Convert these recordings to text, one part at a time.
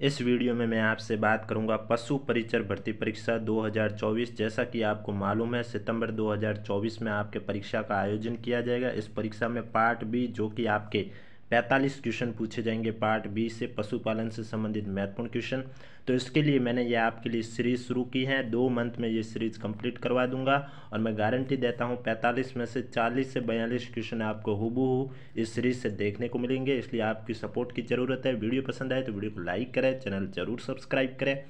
इस वीडियो में मैं आपसे बात करूँगा पशु परिचर भर्ती परीक्षा 2024 जैसा कि आपको मालूम है, सितंबर 2024 में आपके परीक्षा का आयोजन किया जाएगा। इस परीक्षा में पार्ट बी, जो कि आपके पैंतालीस क्वेश्चन पूछे जाएँगे, पार्ट बी से पशुपालन से संबंधित महत्वपूर्ण क्वेश्चन। तो इसके लिए मैंने ये आपके लिए सीरीज़ शुरू की है। दो मंथ में ये सीरीज़ कंप्लीट करवा दूँगा और मैं गारंटी देता हूँ पैंतालीस में से चालीस से बयालीस क्वेश्चन आपको हूबू इस सीरीज़ से देखने को मिलेंगे। इसलिए आपकी सपोर्ट की ज़रूरत है। वीडियो पसंद आए तो वीडियो को लाइक करें, चैनल ज़रूर सब्सक्राइब करें।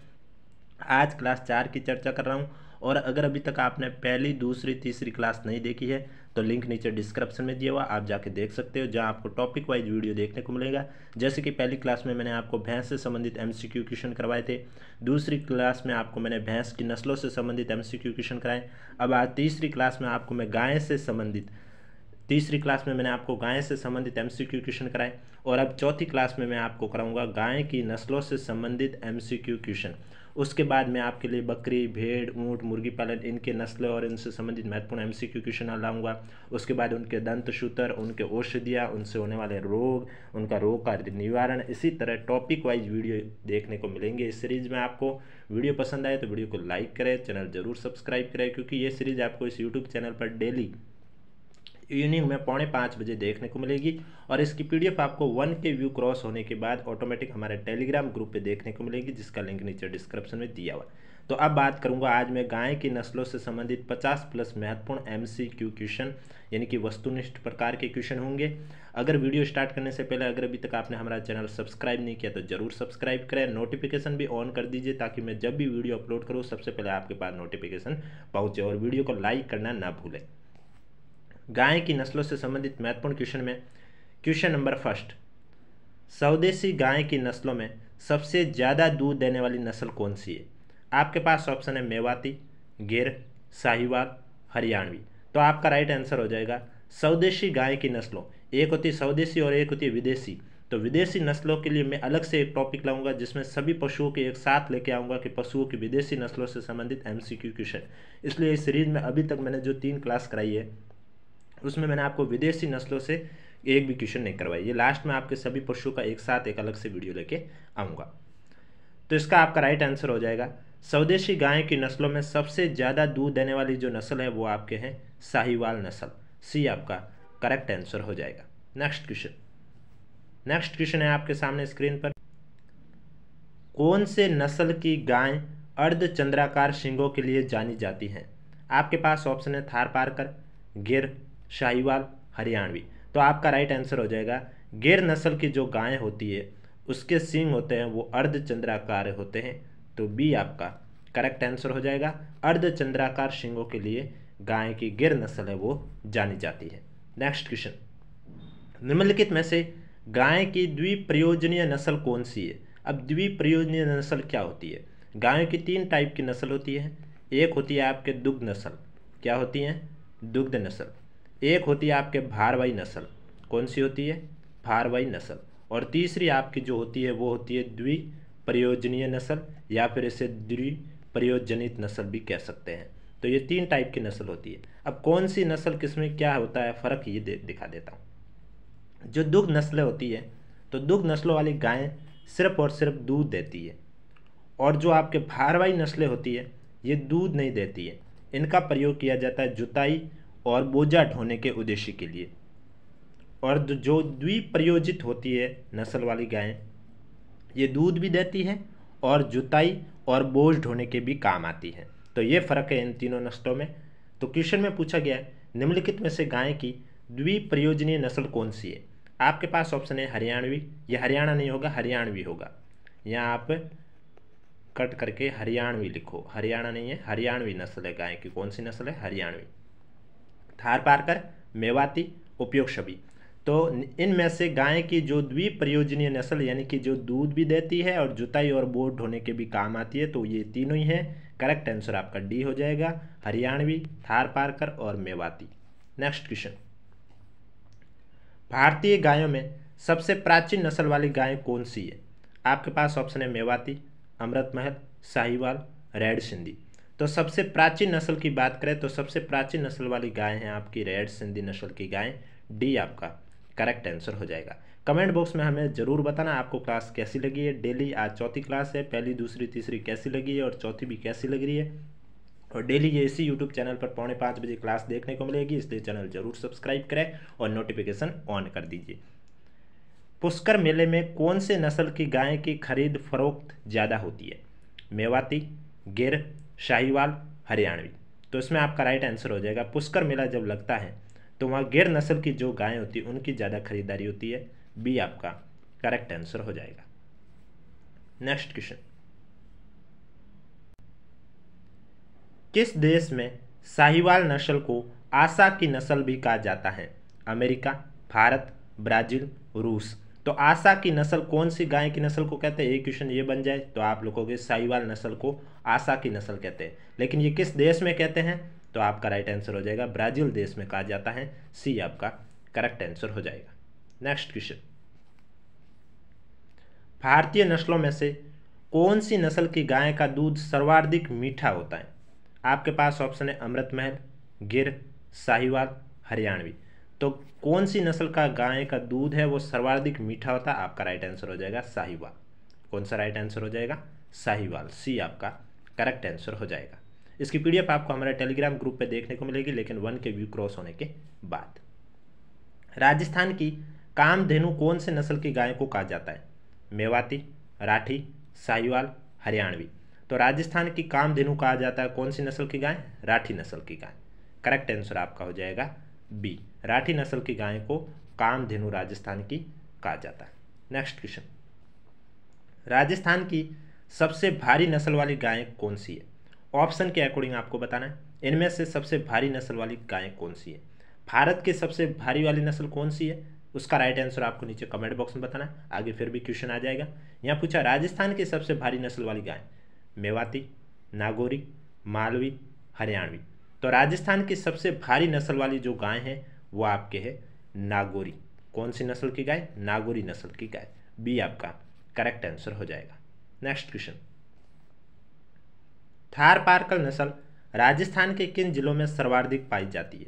आज क्लास चार की चर्चा कर रहा हूँ और अगर अभी तक आपने पहली, दूसरी, तीसरी क्लास नहीं देखी है तो लिंक नीचे डिस्क्रिप्शन में दिया हुआ आप जाके देख सकते हो, जहाँ आपको टॉपिक वाइज वीडियो देखने को मिलेगा। जैसे कि पहली क्लास में मैंने आपको भैंस से संबंधित एमसीक्यू क्वेश्चन करवाए थे, दूसरी क्लास में आपको मैंने भैंस की नस्लों से संबंधित एम क्वेश्चन कराए, अब आज तीसरी क्लास में आपको मैं गाय से संबंधित, तीसरी क्लास में मैंने आपको गाय से संबंधित एम क्वेश्चन कराए, और अब चौथी क्लास में मैं आपको कराऊँगा गाय की नस्लों से संबंधित एम क्वेश्चन उसके बाद मैं आपके लिए बकरी, भेड़, ऊँट, मुर्गी पालन, इनके नस्ल और इनसे संबंधित महत्वपूर्ण एम सी क्यू क्वेश्चन लाऊँगा। उसके बाद उनके दंत शूतर, उनके औषधियाँ, उनसे होने वाले रोग, उनका रोग का निवारण, इसी तरह टॉपिक वाइज वीडियो देखने को मिलेंगे इस सीरीज़ में आपको। वीडियो पसंद आए तो वीडियो को लाइक करें, चैनल ज़रूर सब्सक्राइब करें, क्योंकि ये सीरीज़ आपको इस यूट्यूब चैनल पर डेली इवनिंग में पौने पाँच बजे देखने को मिलेगी और इसकी पीडीएफ आपको वन के व्यू क्रॉस होने के बाद ऑटोमेटिक हमारे टेलीग्राम ग्रुप पे देखने को मिलेगी, जिसका लिंक नीचे डिस्क्रिप्शन में दिया हुआ तो अब बात करूँगा आज मैं गाय की नस्लों से संबंधित 50 प्लस महत्वपूर्ण एम सी क्यू क्वेश्चन यानी कि वस्तुनिष्ठ प्रकार के क्वेश्चन होंगे। अगर वीडियो स्टार्ट करने से पहले, अगर अभी तक आपने हमारा चैनल सब्सक्राइब नहीं किया तो ज़रूर सब्सक्राइब करें। नोटिफिकेशन भी ऑन कर दीजिए, ताकि मैं जब भी वीडियो अपलोड करूँ, सबसे पहले आपके पास नोटिफिकेशन पहुँचे और वीडियो को लाइक करना ना भूलें। गाय की नस्लों से संबंधित महत्वपूर्ण क्वेश्चन में क्वेश्चन नंबर फ़र्स्ट स्वदेशी गाय की नस्लों में सबसे ज़्यादा दूध देने वाली नस्ल कौन सी है? आपके पास ऑप्शन है मेवाती, गिर, साहिवाल, हरियाणवी। तो आपका राइट आंसर हो जाएगा स्वदेशी गाय की नस्लों। एक होती स्वदेशी और एक होती विदेशी। तो विदेशी नस्लों के लिए मैं अलग से एक टॉपिक लाऊँगा जिसमें सभी पशुओं के एक साथ लेके आऊँगा कि पशुओं की विदेशी नस्लों से संबंधित एमसीक्यू क्वेश्चन इसलिए इस सीरीज़ में अभी तक मैंने जो तीन क्लास कराई है उसमें मैंने आपको विदेशी नस्लों से एक भी क्वेश्चन नहीं करवाई। ये लास्ट में आपके सभी पशुओं का एक साथ एक अलग से वीडियो लेके आऊँगा। तो इसका आपका राइट आंसर हो जाएगा। स्वदेशी गाय की नस्लों में सबसे ज़्यादा दूध देने वाली जो नस्ल है वो आपके हैं साहिवाल नस्ल। सी आपका करेक्ट आंसर हो जाएगा। नेक्स्ट क्वेश्चन नेक्स्ट क्वेश्चन है आपके सामने स्क्रीन पर। कौन से नस्ल की गाय अर्धचंद्राकार शिंगों के लिए जानी जाती हैं? आपके पास ऑप्शन है थार पारकर, गिर शाहीवाल हरियाणवी। तो आपका राइट आंसर हो जाएगा, गिर नस्ल की जो गाय होती है, उसके सींग होते हैं, वो अर्धचंद्राकार होते हैं। तो बी आपका करेक्ट आंसर हो जाएगा, अर्धचंद्राकार सिंगों के लिए गाय की गिर नस्ल है, वो जानी जाती है। नेक्स्ट क्वेश्चन निम्नलिखित में से गाय की द्विप्रयोजनीय नस्ल कौन सी है? अब द्विप्रयोजनीय नस्ल क्या होती है? गायों की तीन टाइप की नस्ल होती है। एक होती है आपके दुग्ध नस्ल। क्या होती है? दुग्ध नस्ल। एक होती है आपके भारवाई नस्ल। कौन सी होती है? भारवाई नस्ल। और तीसरी आपकी जो होती है वो होती है द्विप्रयोजनीय नस्ल या फिर इसे द्विप्रयोजनित नस्ल भी कह सकते हैं। तो ये तीन टाइप की नस्ल होती है। अब कौन सी नस्ल किसमें क्या होता है? फ़र्क ये दे, दिखा देता हूँ। जो दुग्ध नस्लें होती है तो दुग्ध नस्लों वाली गायें सिर्फ़ और सिर्फ़ दूध देती है। और जो आपके भारवाई नस्लें होती है ये दूध नहीं देती है। इनका प्रयोग किया जाता है जुताई और बोझा ढोने के उद्देश्य के लिए। और जो द्विप्रयोजित होती है नस्ल वाली गायें, ये दूध भी देती है और जुताई और बोझ ढोने के भी काम आती है। तो ये फ़र्क है इन तीनों नस्लों में। तो क्वेश्चन में पूछा गया है, निम्नलिखित में से गाय की द्विप्रयोजनीय नस्ल कौन सी है? आपके पास ऑप्शन है हरियाणवी। ये हरियाणा नहीं होगा, हरियाणवी होगा। यहाँ आप कट करके हरियाणवी लिखो। हरियाणा नहीं है, हरियाणवी नस्ल है गाय की। कौन सी नस्ल है? हरियाणवी। थार पारकर मेवाती उपयोग छवि तो इनमें से गाय की जो द्विप्रयोजनीय नस्ल, यानी कि जो दूध भी देती है और जुताई और बोट ढोने के भी काम आती है तो ये तीनों ही हैं। करेक्ट आंसर आपका डी हो जाएगा। हरियाणवी थार पारकर और मेवाती। Next question. भारतीय गायों में सबसे प्राचीन नस्ल वाली गाय कौन सी है? आपके पास ऑप्शन है मेवाती अमृत महल साहिवाल रेड सिंधी। तो सबसे प्राचीन नस्ल की बात करें तो सबसे प्राचीन नस्ल वाली गाय है आपकी रेड सिंधी नस्ल की गाय। डी आपका करेक्ट आंसर हो जाएगा। कमेंट बॉक्स में हमें ज़रूर बताना आपको क्लास कैसी लगी है। डेली आज चौथी क्लास है, पहली, दूसरी, तीसरी कैसी लगी है और चौथी भी कैसी लग रही है। और डेली ये इसी यूट्यूब चैनल पर पौने पाँच बजे क्लास देखने को मिलेगी, इसलिए चैनल ज़रूर सब्सक्राइब करें और नोटिफिकेशन ऑन कर दीजिए। पुष्कर मेले में कौन से नस्ल की गाय की खरीद फरोख्त ज़्यादा होती है? मेवाती, गिर शाहीवाल, हरियाणवी। तो इसमें आपका राइट आंसर हो जाएगा, पुष्कर मेला जब लगता है तो वहाँ गिर नस्ल की जो गायें होती है, उनकी ज़्यादा खरीदारी होती है। बी आपका करेक्ट आंसर हो जाएगा। नेक्स्ट क्वेश्चन किस देश में साहिवाल नस्ल को आशा की नस्ल भी कहा जाता है? अमेरिका, भारत, ब्राज़ील, रूस। तो आशा की नस्ल कौन सी, गाय की नस्ल को कहते हैं? एक क्वेश्चन ये बन जाए तो आप लोगों के साहिवाल नस्ल को आशा की नस्ल कहते हैं। लेकिन ये किस देश में कहते हैं? तो आपका राइट आंसर हो जाएगा ब्राज़ील देश में कहा जाता है। सी आपका करेक्ट आंसर हो जाएगा। नेक्स्ट क्वेश्चन भारतीय नस्लों में से कौन सी नस्ल की गाय का दूध सर्वाधिक मीठा होता है? आपके पास ऑप्शन है अमृत महल गिर, साहिवाल, हरियाणवी। तो कौन सी नस्ल का गाय का दूध है वो सर्वाधिक मीठा होता है? आपका राइट आंसर हो जाएगा साहिवाल। कौन सा राइट आंसर हो जाएगा? साहिवाल। सी आपका करेक्ट आंसर हो जाएगा। इसकी पीडीएफ आपको हमारे टेलीग्राम ग्रुप पे देखने को मिलेगी, लेकिन वन के व्यू क्रॉस होने के बाद। राजस्थान की कामधेनु कौन से नस्ल की गाय को कहा जाता है? मेवाती, राठी, साहिवाल, हरियाणवी। तो राजस्थान की कामधेनु कहा जाता है कौन सी नस्ल की गाय? राठी नस्ल की गाय। करेक्ट आंसर आपका हो जाएगा बी राठी नस्ल की गाय को कामधेनु राजस्थान की कहा जाता है। नेक्स्ट क्वेश्चन राजस्थान की सबसे भारी नस्ल वाली गाय कौन सी है? ऑप्शन के अकॉर्डिंग आपको बताना है। इनमें से सबसे भारी नस्ल वाली गाय कौन सी है? भारत की सबसे भारी वाली नस्ल कौन सी है? उसका राइट आंसर आपको नीचे कमेंट बॉक्स में बताना है। आगे फिर भी क्वेश्चन आ जाएगा। यहाँ पूछा, राजस्थान की सबसे भारी नस्ल वाली गाय मेवाती, नागौरी, मालवी, हरियाणवी। तो राजस्थान की सबसे भारी नस्ल वाली जो गाय है वो आपके है नागोरी। कौन सी नस्ल की गाय? नागोरी नस्ल की गाय। बी आपका करेक्ट आंसर हो जाएगा। नेक्स्ट क्वेश्चन थार पारकल नस्ल राजस्थान के किन जिलों में सर्वाधिक पाई जाती है?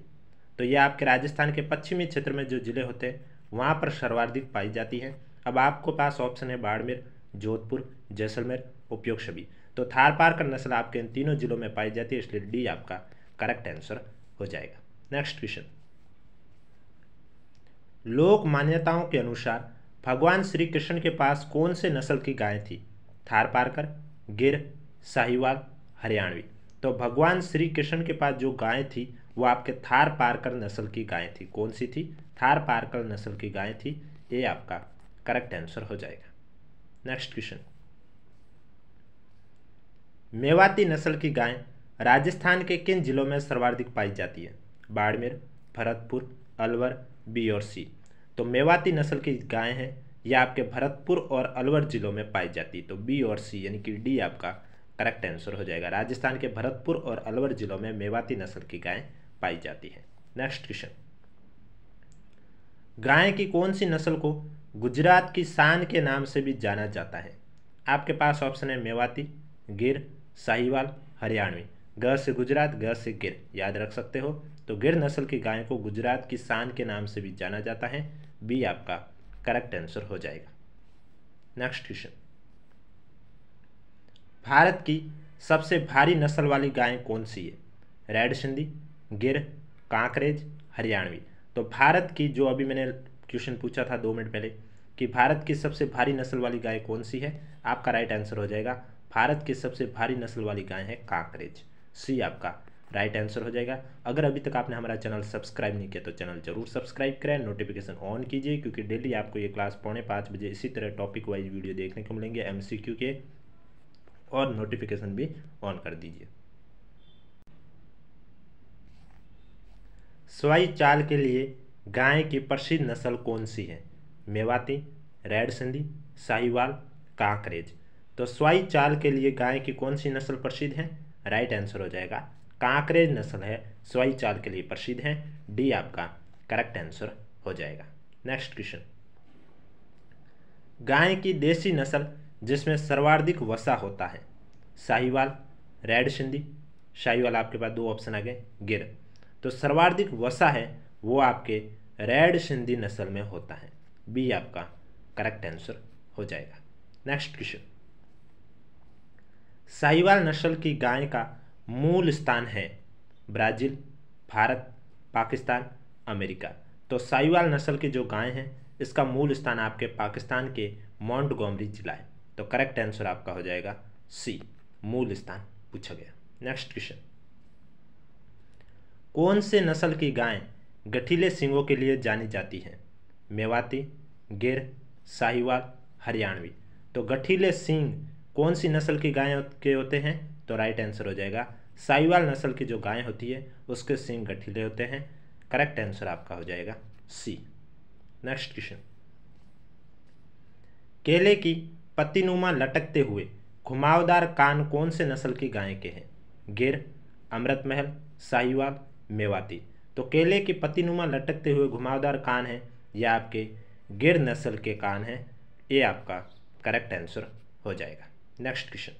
तो ये आपके राजस्थान के पश्चिमी क्षेत्र में जो ज़िले होते हैं, वहाँ पर सर्वाधिक पाई जाती है। अब आपको पास ऑप्शन है बाड़मेर, जोधपुर, जैसलमेर उपयोग सभी तो थार पारकर नस्ल आपके इन तीनों जिलों में पाई जाती है, इसलिए डी आपका करेक्ट आंसर हो जाएगा। नेक्स्ट क्वेश्चन लोक मान्यताओं के अनुसार भगवान श्री कृष्ण के पास कौन से नस्ल की गाय थी? थार पारकर, गिर, साहिवाल, हरियाणवी। तो भगवान श्री कृष्ण के पास जो गाय थी, वो आपके थार पारकर नस्ल की गाय थी। कौन सी थी? थार पारकर नस्ल की गाय थी। ये आपका करेक्ट आंसर हो जाएगा। नेक्स्ट क्वेश्चन मेवाती नस्ल की गाय राजस्थान के किन जिलों में सर्वाधिक पाई जाती है? बाड़मेर, भरतपुर, अलवर बी और सी। तो मेवाती नस्ल की गाय है यह आपके भरतपुर और अलवर जिलों में पाई जाती तो बी और सी यानी कि डी आपका करेक्ट आंसर हो जाएगा। राजस्थान के भरतपुर और अलवर जिलों में मेवाती नस्ल की गाय पाई जाती है। नेक्स्ट क्वेश्चन गाय की कौन सी नस्ल को गुजरात की शान के नाम से भी जाना जाता है? आपके पास ऑप्शन है मेवाती, गिर, साहिवाल, हरियाणवी। ग से गुजरात, ग से गिर, याद रख सकते हो। तो गिर नस्ल की गाय को गुजरात की शान के नाम से भी जाना जाता है। बी आपका करेक्ट आंसर हो जाएगा। नेक्स्ट क्वेश्चन भारत की सबसे भारी नस्ल वाली गाय कौन सी है? रेड सिंधी, गिर, कांकरेज, हरियाणवी। तो भारत की जो अभी मैंने क्वेश्चन पूछा था दो मिनट पहले कि भारत की सबसे भारी नस्ल वाली गाय कौन सी है? आपका राइट आंसर हो जाएगा। भारत की सबसे भारी नस्ल वाली गाय है कांकरेज। सी आपका राइट आंसर हो जाएगा। अगर अभी तक आपने हमारा चैनल सब्सक्राइब नहीं किया तो चैनल ज़रूर सब्सक्राइब करें, नोटिफिकेशन ऑन कीजिए, क्योंकि डेली आपको ये क्लास पौने पाँच बजे इसी तरह टॉपिक वाइज वीडियो देखने को मिलेंगे एमसीक्यू के, और नोटिफिकेशन भी ऑन कर दीजिए। स्वाई चाल के लिए गाय की प्रसिद्ध नस्ल कौन सी है? मेवाती, रेड सिंधी, साहिवाल, कांकरेज। तो स्वाई चाल के लिए गाय की कौन सी नस्ल प्रसिद्ध है? राइट आंसर हो जाएगा कांकरेज नस्ल है, स्वाई चाल के लिए प्रसिद्ध है। डी आपका करेक्ट आंसर हो जाएगा। नेक्स्ट क्वेश्चन गाय की देसी नस्ल जिसमें सर्वाधिक वसा होता है। साहिवाल, रेड सिंधी। शाहीवाल आपके पास दो ऑप्शन आ गए, गिर। तो सर्वाधिक वसा है, वो आपके रेड सिंधी नस्ल में होता है। बी आपका करेक्ट आंसर हो जाएगा। नेक्स्ट क्वेश्चन साहिवाल नस्ल की गाय का मूल स्थान है ब्राज़ील, भारत, पाकिस्तान, अमेरिका। तो साहिवाल नस्ल की जो गाय हैं, इसका मूल स्थान आपके पाकिस्तान के माउंट गोमरी जिला है। तो करेक्ट आंसर आपका हो जाएगा सी मूल स्थान पूछा गया। नेक्स्ट क्वेश्चन कौन से नस्ल की गाय गठीले सिंगों के लिए जानी जाती हैं? मेवाती, गिर, साहिवाल, हरियाणवी। तो गठीले सिंह कौन सी नस्ल की गाय के होते हैं? तो राइट आंसर हो जाएगा। साहिवाल नस्ल की जो गाय होती है, उसके सिंग गठीले होते हैं। करेक्ट आंसर आपका हो जाएगा सी नेक्स्ट क्वेश्चन केले की पत्तीनुमा लटकते हुए घुमावदार कान कौन से नस्ल की गाय के हैं? गिर अमृत महल साहिवाल, मेवाती। तो केले की पत्तीनुमा लटकते हुए घुमावदार कान है यह आपके गिर नस्ल के कान हैं, ये आपका करेक्ट आंसर हो जाएगा। नेक्स्ट क्वेश्चन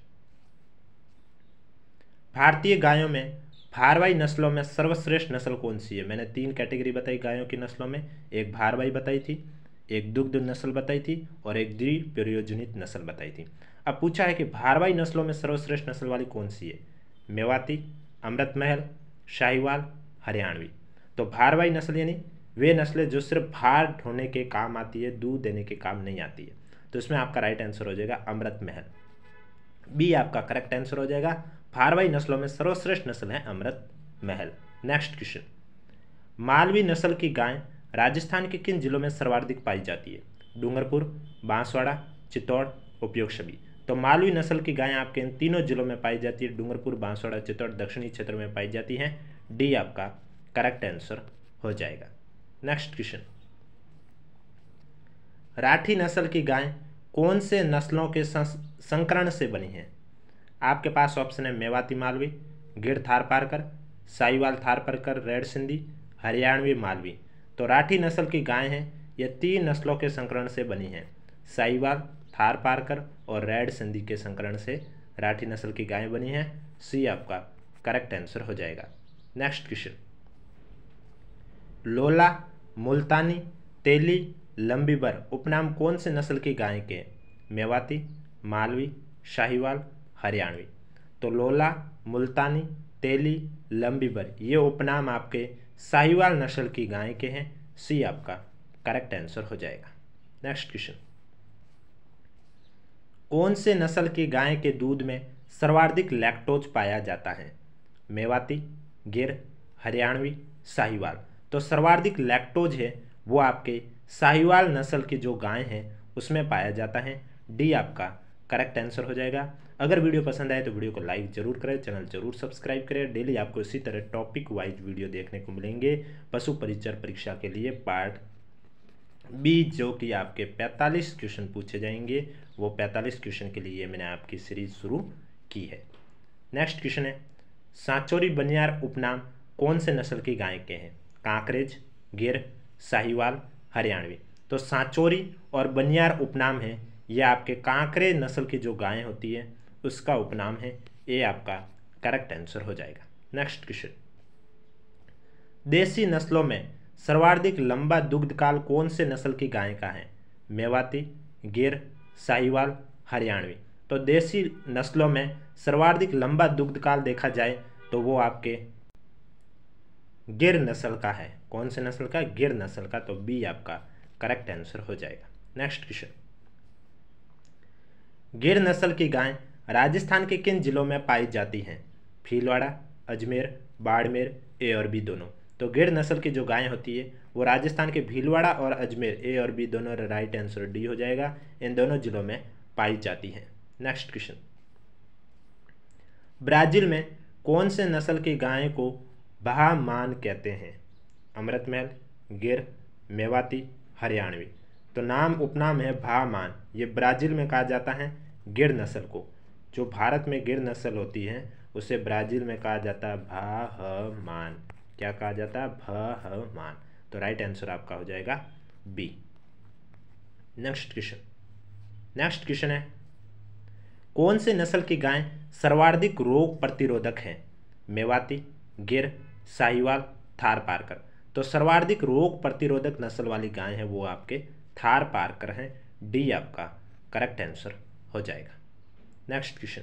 भारतीय गायों में भारवाई नस्लों में सर्वश्रेष्ठ नस्ल कौन सी है? मैंने तीन कैटेगरी बताई गायों की नस्लों में। एक भारवाई बताई थी, एक दुग्ध नस्ल बताई थी और एक द्विप्रयोजनित नस्ल बताई थी। अब पूछा है कि भारवाई नस्लों में सर्वश्रेष्ठ नस्ल वाली कौन सी है? मेवाती, अमृत महल, शाहीवाल, हरियाणवी। तो भारवाई नस्ल यानी वे नस्लें जो सिर्फ़ भार ढोने के काम आती है, दूध देने के काम नहीं आती है। तो इसमें आपका राइट आंसर हो जाएगा अमृत महल। बी आपका करेक्ट आंसर हो जाएगा। फारवाई नस्लों में सर्वश्रेष्ठ नस्ल है अमृत महल। नेक्स्ट क्वेश्चन मालवी नस्ल की गाय राजस्थान के किन जिलों में सर्वाधिक पाई जाती है? डूंगरपुर, बांसवाड़ा, चित्तौड़ उपयोग सभी तो मालवी नस्ल की गाय आपके इन तीनों जिलों में पाई जाती है। डूंगरपुर, बांसवाड़ा, चित्तौड़ दक्षिणी क्षेत्र में पाई जाती है। डी आपका करेक्ट आंसर हो जाएगा। नेक्स्ट क्वेश्चन राठी नस्ल की गाय कौन से नस्लों के संकरण से बनी है? आपके पास ऑप्शन है मेवाती मालवी गिर थार पारकर, साईवाल थार पारकर, रेड सिंधी, हरियाणवी मालवी। तो राठी नस्ल की गाय हैं, ये तीन नस्लों के संकरण से बनी हैं। साईवाल, थार पारकर और रेड सिंधी के संकरण से राठी नस्ल की गायें बनी हैं। सी आपका करेक्ट आंसर हो जाएगा। नेक्स्ट क्वेश्चन लोला, मुल्तानी, तेली लंबीबर उपनाम कौन से नस्ल की गाय के मेवाती, मालवी, शाहीवाल हरियाणवी। तो लोला, मुल्तानी, तेली, लंबीबर, ये उपनाम आपके साहिवाल नस्ल की गाय के हैं। सी आपका करेक्ट आंसर हो जाएगा। नेक्स्ट क्वेश्चन कौन से नस्ल की गाय के दूध में सर्वाधिक लैक्टोज पाया जाता है? मेवाती, गिर, हरियाणवी, साहिवाल। तो सर्वाधिक लैक्टोज है, वो आपके साहिवाल नस्ल की जो गाय हैं, उसमें पाया जाता है। डी आपका करेक्ट आंसर हो जाएगा। अगर वीडियो पसंद आए तो वीडियो को लाइक ज़रूर करें, चैनल ज़रूर सब्सक्राइब करें। डेली आपको इसी तरह टॉपिक वाइज वीडियो देखने को मिलेंगे। पशु परिचर परीक्षा के लिए पार्ट बी जो कि आपके 45 क्वेश्चन पूछे जाएँगे। वो 45 क्वेश्चन के लिए मैंने आपकी सीरीज़ शुरू की है। नेक्स्ट क्वेश्चन है, सांचोरी बनियार उपनाम कौन से नस्ल की गाय के हैं? कांकरेज, गिर, साहिवाल, हरियाणवी। तो सांचोरी और बनियार उपनाम है। ये आपके कांकरे नस्ल की जो गायें होती है, उसका उपनाम है। ये आपका करेक्ट आंसर हो जाएगा। नेक्स्ट क्वेश्चन देसी नस्लों में सर्वाधिक लंबा दुग्ध काल कौन से नस्ल की गाय का है? मेवाती, गिर, साहिवाल, हरियाणवी। तो देसी नस्लों में सर्वाधिक लंबा दुग्ध काल देखा जाए तो वो आपके गिर नस्ल का है। कौन से नस्ल का? गिर नस्ल का तो बी आपका करेक्ट आंसर हो जाएगा। नेक्स्ट क्वेश्चन गिर नस्ल की गाय राजस्थान के किन जिलों में पाई जाती हैं? भीलवाड़ा, अजमेर, बाड़मेर, ए और बी दोनों। तो गिर नस्ल की जो गाय होती है, वो राजस्थान के भीलवाड़ा और अजमेर, ए और बी दोनों राइट आंसर डी हो जाएगा। इन दोनों जिलों में पाई जाती हैं। नेक्स्ट क्वेश्चन ब्राज़ील में कौन से नस्ल की गाय को बहामान कहते हैं? अमृत महल गिर, मेवाती, हरियाणवी। तो नाम उपनाम है भामान। ये ब्राज़ील में कहा जाता है गिर नस्ल को। जो भारत में गिर नस्ल होती है, उसे ब्राज़ील में कहा जाता है भाहमान। क्या कहा जाता है? भाहमान। तो राइट आंसर आपका हो जाएगा B next question next question है। कौन से नस्ल की गाय सर्वाधिक रोग प्रतिरोधक हैं? मेवाती, गिर, साहिवाल, थार पारकर। तो सर्वाधिक रोग प्रतिरोधक नस्ल वाली गाय है वो आपके थार पारकर हैं। डी आपका करेक्ट आंसर हो जाएगा। नेक्स्ट क्वेश्चन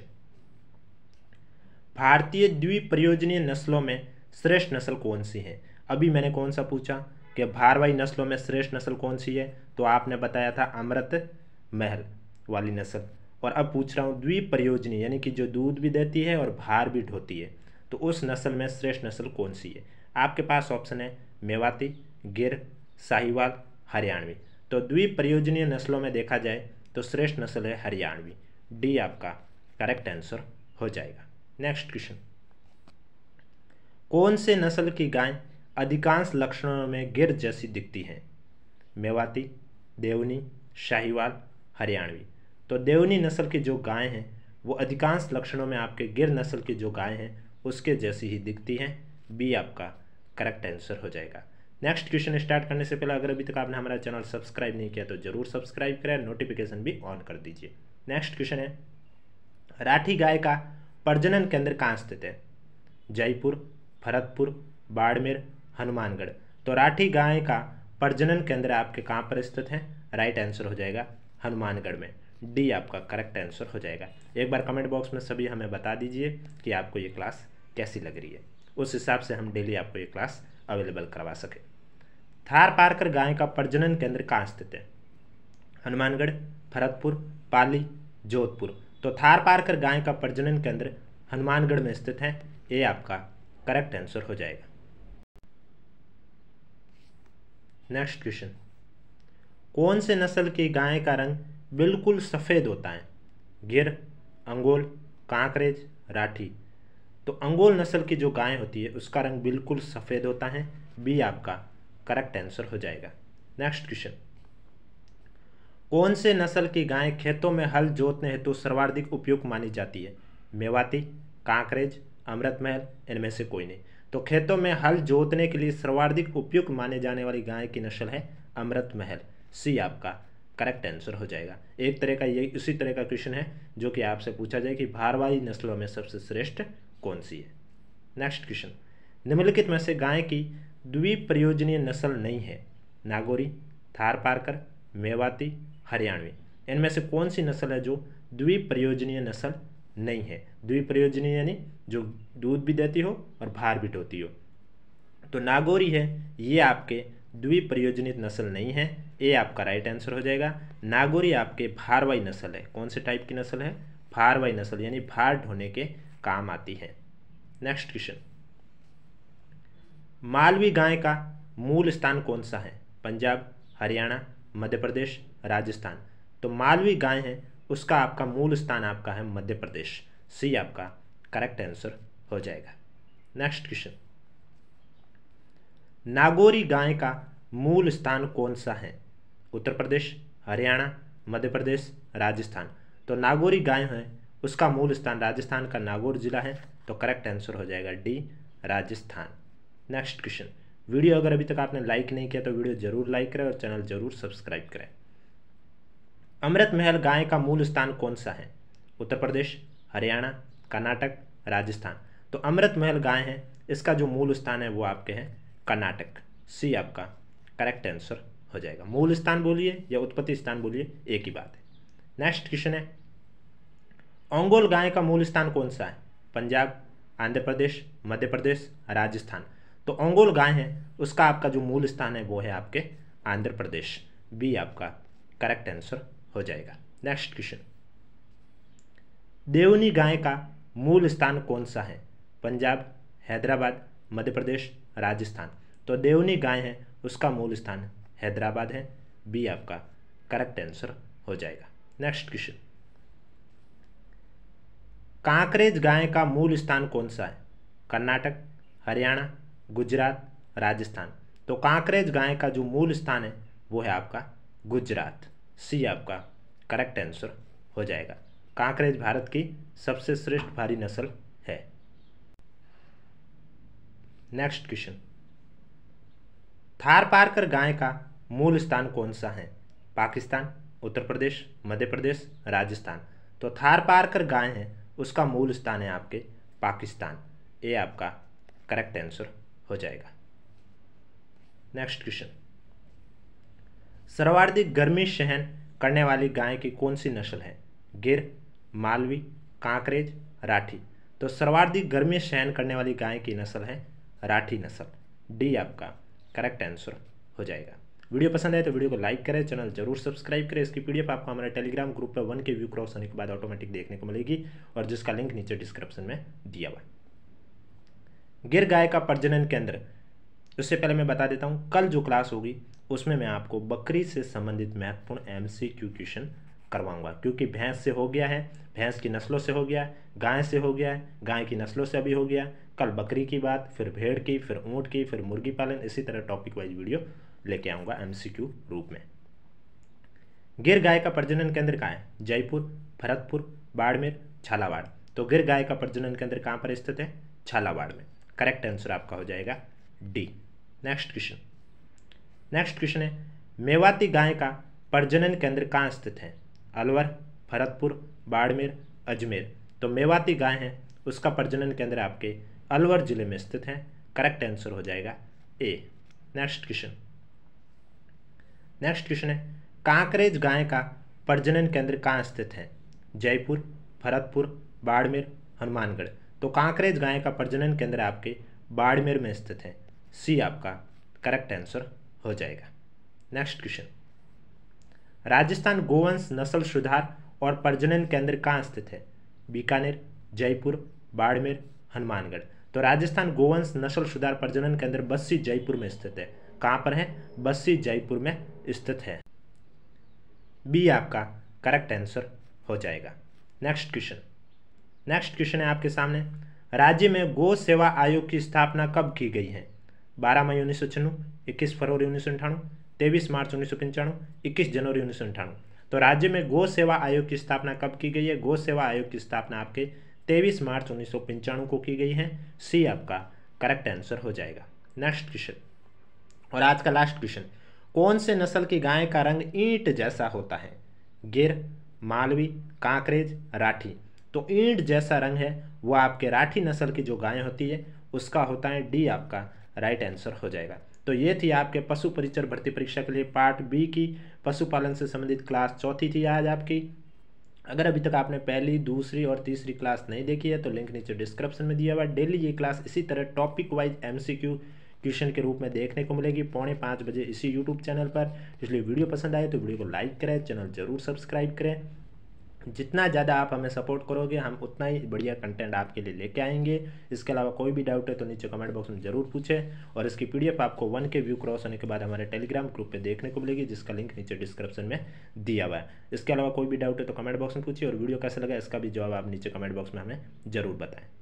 भारतीय द्विप्रयोजनीय नस्लों में श्रेष्ठ नस्ल कौन सी है? अभी मैंने कौन सा पूछा कि भारवाही नस्लों में श्रेष्ठ नस्ल कौन सी है तो आपने बताया था अमृत महल वाली नस्ल। और अब पूछ रहा हूँ द्विप्रयोजनी यानी कि जो दूध भी देती है और भार भी ढोती है तो उस नस्ल में श्रेष्ठ नस्ल कौन सी है? आपके पास ऑप्शन है मेवाती, गिर, साहिवाल, हरियाणवी। तो द्विप्रयोजनीय नस्लों में देखा जाए तो श्रेष्ठ नस्ल है हरियाणवी। डी आपका करेक्ट आंसर हो जाएगा। नेक्स्ट क्वेश्चन कौन से नस्ल की गाय अधिकांश लक्षणों में गिर जैसी दिखती हैं? मेवाती, देवनी, शाहीवाल, हरियाणवी। तो देवनी नस्ल की जो गाय हैं, वो अधिकांश लक्षणों में आपके गिर नस्ल की जो गाय हैं, उसके जैसी ही दिखती हैं। बी आपका करेक्ट आंसर हो जाएगा। नेक्स्ट क्वेश्चन स्टार्ट करने से पहले अगर अभी तक आपने हमारा चैनल सब्सक्राइब नहीं किया तो ज़रूर सब्सक्राइब करें नोटिफिकेशन भी ऑन कर दीजिए। नेक्स्ट क्वेश्चन है, राठी गाय का प्रजनन केंद्र कहाँ स्थित है? जयपुर, भरतपुर, बाड़मेर, हनुमानगढ़। तो राठी गाय का प्रजनन केंद्र आपके कहाँ पर स्थित है? राइट आंसर हो जाएगा हनुमानगढ़ में। डी आपका करेक्ट आंसर हो जाएगा। एक बार कमेंट बॉक्स में सभी हमें बता दीजिए कि आपको ये क्लास कैसी लग रही है। उस हिसाब से हम डेली आपको ये क्लास अवेलेबल करवा सके। थार पारकर गाय का प्रजनन केंद्र कहाँ स्थित है? हनुमानगढ़, भरतपुर, पाली, जोधपुर। तो थार पारकर गाय का प्रजनन केंद्र हनुमानगढ़ में स्थित है। ये आपका करेक्ट आंसर हो जाएगा। नेक्स्ट क्वेश्चन कौन से नस्ल की गाय का रंग बिल्कुल सफ़ेद होता है? गिर, अंगोल, कांकरेज, राठी। तो अंगोल नस्ल की जो गाय होती है, उसका रंग बिल्कुल सफ़ेद होता है। बी आपका करेक्ट आंसर हो जाएगा। नेक्स्ट क्वेश्चन कौन से नस्ल की गाय खेतों में हल जोतने हेतु सर्वाधिक उपयुक्त मानी जाती है? मेवाती, कांकरेज अमृत महल इनमें से कोई नहीं। तो खेतों में हल जोतने के लिए सर्वाधिक उपयुक्त माने जाने वाली गाय की नस्ल है अमृत महल सी आपका करेक्ट आंसर हो जाएगा। एक तरह का ये, इसी तरह का क्वेश्चन है, जो कि आपसे पूछा जाए कि भारवाही नस्लों में सबसे श्रेष्ठ कौन सी है। नेक्स्ट क्वेश्चन निम्नलिखित में से गाय की द्विप्रयोजनीय नस्ल नहीं है। नागौरी, थार पारकर, मेवाती, हरियाणवी। इनमें से कौन सी नस्ल है जो द्विप्रयोजनीय नस्ल नहीं है? द्विप्रयोजनीय यानी जो दूध भी देती हो और भार भी ढोती हो। तो नागौरी है, ये आपके द्विप्रयोजनित नस्ल नहीं है। ये आपका राइट आंसर हो जाएगा। नागौरी आपके भारवाई नस्ल है। कौन से टाइप की नस्ल है? भारवाई नस्ल, यानी भार ढोने के काम आती है। नेक्स्ट क्वेश्चन मालवी गाय का मूल स्थान कौन सा है? पंजाब, हरियाणा, मध्य प्रदेश, राजस्थान। तो मालवी गाय है, उसका आपका मूल स्थान आपका है मध्य प्रदेश। सी आपका करेक्ट आंसर हो जाएगा। नेक्स्ट क्वेश्चन नागौरी गाय का मूल स्थान कौन सा है? उत्तर प्रदेश, हरियाणा, मध्य प्रदेश, राजस्थान। तो नागौरी गाय है, उसका मूल स्थान राजस्थान का नागौर जिला है। तो करेक्ट आंसर हो जाएगा D, Rajasthan. Next question. Video अगर अभी तक आपने लाइक नहीं किया तो वीडियो ज़रूर लाइक करें और चैनल ज़रूर सब्सक्राइब करें। अमृत महल गाय का मूल स्थान कौन सा है? उत्तर प्रदेश, हरियाणा, कर्नाटक, राजस्थान। तो अमृत महल गाय है, इसका जो मूल स्थान है वो आपके हैं कर्नाटक। सी आपका करेक्ट आंसर हो जाएगा। मूल स्थान बोलिए या उत्पत्ति स्थान बोलिए, एक ही बात है। नेक्स्ट क्वेश्चन है, ओंगोल गाय का मूल स्थान कौन सा है? पंजाब, आंध्र प्रदेश, मध्य प्रदेश, राजस्थान। तो ओंगोल गाय है, उसका आपका जो मूल स्थान है वो है आपके आंध्र प्रदेश। बी आपका करेक्ट आंसर हो जाएगा। नेक्स्ट क्वेश्चन देवनी गाय का मूल स्थान कौन सा है? पंजाब, हैदराबाद, मध्य प्रदेश, राजस्थान। तो देवनी गाय है, उसका मूल स्थान हैदराबाद है। बी आपका करेक्ट आंसर हो जाएगा। नेक्स्ट क्वेश्चन कांकरेज गाय का मूल स्थान कौन सा है? कर्नाटक, हरियाणा गुजरात, राजस्थान। तो कांकरेज गाय का जो मूल स्थान है, वो है आपका गुजरात। सी आपका करेक्ट आंसर हो जाएगा। कांकरेज भारत की सबसे श्रेष्ठ भारी नस्ल है। नेक्स्ट क्वेश्चन थार पारकर गाय का मूल स्थान कौन सा है? पाकिस्तान, उत्तर प्रदेश, मध्य प्रदेश, राजस्थान। तो थार पारकर गाय है, उसका मूल स्थान है आपके पाकिस्तान। ये आपका करेक्ट आंसर हो जाएगा। नेक्स्ट क्वेश्चन सर्वाधिक गर्मी सहन करने वाली गाय की कौन सी नस्ल है? गिर, मालवी, कांकरेज, राठी। तो सर्वाधिक गर्मी सहन करने वाली गाय की नस्ल है राठी नस्ल। डी आपका करेक्ट आंसर हो जाएगा। वीडियो पसंद आए तो वीडियो को लाइक करें, चैनल ज़रूर सब्सक्राइब करें। इसकी पीडीएफ आपको हमारे टेलीग्राम ग्रुप पर वन के व्यू क्रॉस होने के बाद ऑटोमेटिक देखने को मिलेगी और जिसका लिंक नीचे डिस्क्रिप्शन में दिया हुआ गिर गाय का प्रजनन केंद्र। उससे पहले मैं बता देता हूँ, कल जो क्लास होगी, उसमें मैं आपको बकरी से संबंधित महत्वपूर्ण एम सी क्यू क्वेश्चन करवाऊँगा, क्योंकि भैंस से हो गया है, भैंस की नस्लों से हो गया है गाय से हो गया है गाय की नस्लों से अभी हो गया, कल बकरी की बात, फिर भेड़ की, फिर ऊँट की, फिर मुर्गी पालन, इसी तरह टॉपिक वाइज वीडियो लेके आऊँगा एम रूप में। गिर गाय का प्रजनन केंद्र कहाँ है? जयपुर, भरतपुर, बाड़मेर, झालावाड़। तो गिर गाय का प्रजनन केंद्र कहाँ पर स्थित है? झालावाड़ में। करेक्ट आंसर आपका हो जाएगा D next question next question है, मेवाती गाय का प्रजनन केंद्र कहाँ स्थित है? अलवर, भरतपुर, बाड़मेर, अजमेर। तो मेवाती गाय है, उसका प्रजनन केंद्र आपके अलवर ज़िले में स्थित है। करेक्ट आंसर हो जाएगा A next question next question है, कांकरेज गाय का प्रजनन केंद्र कहाँ स्थित है? जयपुर, भरतपुर, बाड़मेर, हनुमानगढ़। तो कांकरेज गाय का प्रजनन केंद्र आपके बाड़मेर में स्थित है। सी आपका करेक्ट आंसर हो जाएगा। नेक्स्ट क्वेश्चन राजस्थान गोवंश नस्ल सुधार और प्रजनन केंद्र कहाँ स्थित है? बीकानेर, जयपुर, बाड़मेर, हनुमानगढ़। तो राजस्थान गोवंश नस्ल सुधार प्रजनन केंद्र बस्सी, जयपुर में स्थित है। कहाँ पर है? बस्सी, जयपुर में स्थित है। बी आपका करेक्ट आंसर हो जाएगा। नेक्स्ट क्वेश्चन नेक्स्ट क्वेश्चन है आपके सामने। राज्य में गो सेवा आयोग की स्थापना कब की गई है? बारह मई उन्नीस सौ छिन्नू इक्कीस फरवरी उन्नीस सौ अंठानवे, तेईस मार्च उन्नीस सौ पंचानवे, इक्कीस जनवरी उन्नीस सौ अंठानवे। तो राज्य में गो सेवा आयोग की स्थापना कब की गई है? गो सेवा आयोग की स्थापना आपके तेईस मार्च उन्नीस सौ पंचानवे को की गई है। सी आपका करेक्ट आंसर हो जाएगा। नेक्स्ट क्वेश्चन और आज का लास्ट क्वेश्चन कौन से नस्ल की गाय का रंग ईंट जैसा होता है? गिर, मालवी, कांकरेज, राठी। तो ईंट जैसा रंग है, वो आपके राठी नस्ल की जो गाय होती है, उसका होता है डी आपका राइट आंसर हो जाएगा। तो ये थी आपके पशु परिचर भर्ती परीक्षा के लिए पार्ट बी की पशुपालन से संबंधित क्लास चौथी थी आज आपकी। अगर अभी तक आपने पहली, दूसरी और तीसरी क्लास नहीं देखी है तो लिंक नीचे डिस्क्रिप्शन में दिया हुआ डेली ये क्लास इसी तरह टॉपिक वाइज एमसीक्यू ट्यूशन के रूप में देखने को मिलेगी। पौने पाँच बजे इसी यूट्यूब चैनल पर। इसलिए वीडियो पसंद आए तो वीडियो को लाइक करें चैनल ज़रूर सब्सक्राइब करें। जितना ज़्यादा आप हमें सपोर्ट करोगे, हम उतना ही बढ़िया कंटेंट आपके लिए लेके आएँगे। इसके अलावा कोई भी डाउट है तो नीचे कमेंट बॉक्स में ज़रूर पूछें। और इसकी पीडीएफ आपको वन के व्यू क्रॉस होने के बाद हमारे टेलीग्राम ग्रुप पे देखने को मिलेगी, जिसका लिंक नीचे डिस्क्रिप्शन में दिया हुआ है। इसके अलावा कोई भी डाउट है तो कमेंट बॉक्स में पूछिए और वीडियो कैसे लगा, इसका भी जवाब आप नीचे कमेंट बॉक्स में हमें ज़रूर बताएँ।